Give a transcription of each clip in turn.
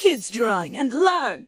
kids drawing and learn.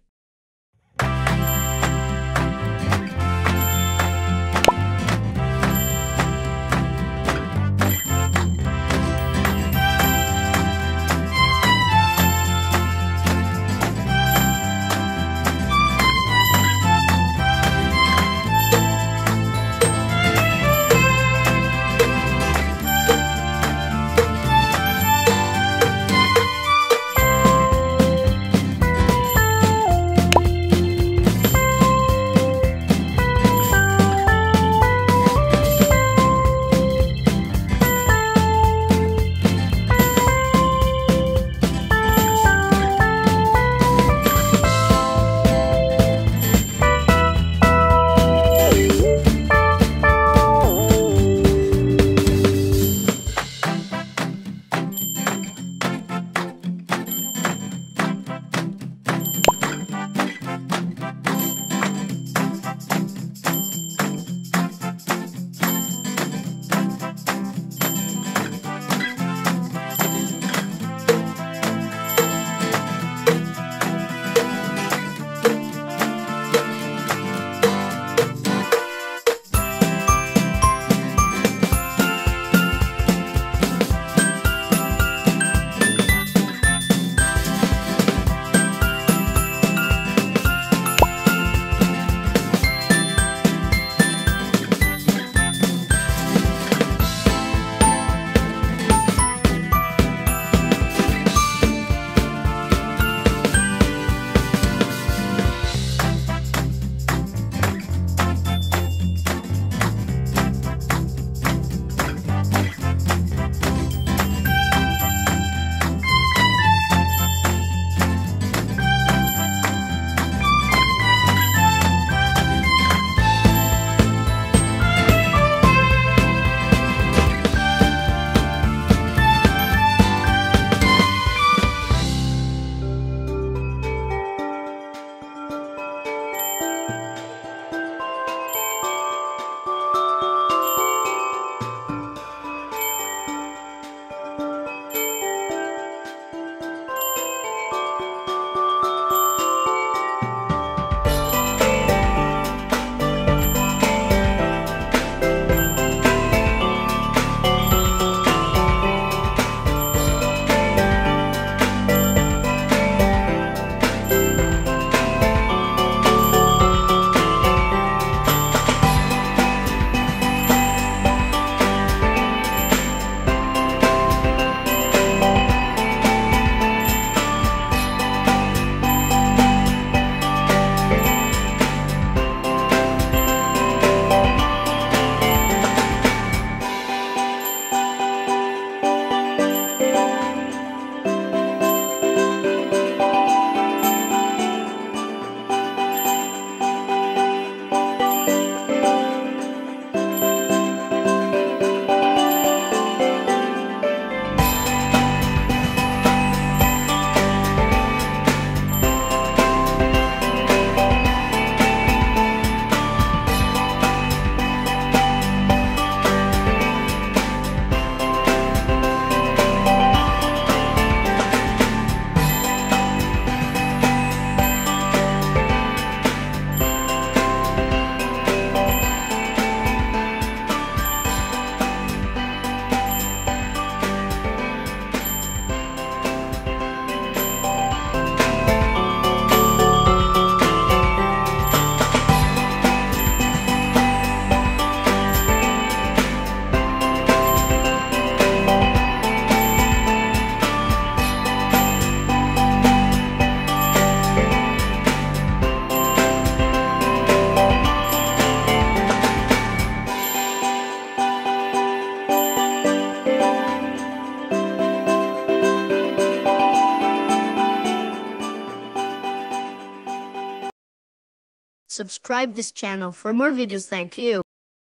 Subscribe this channel for more videos. Thank you.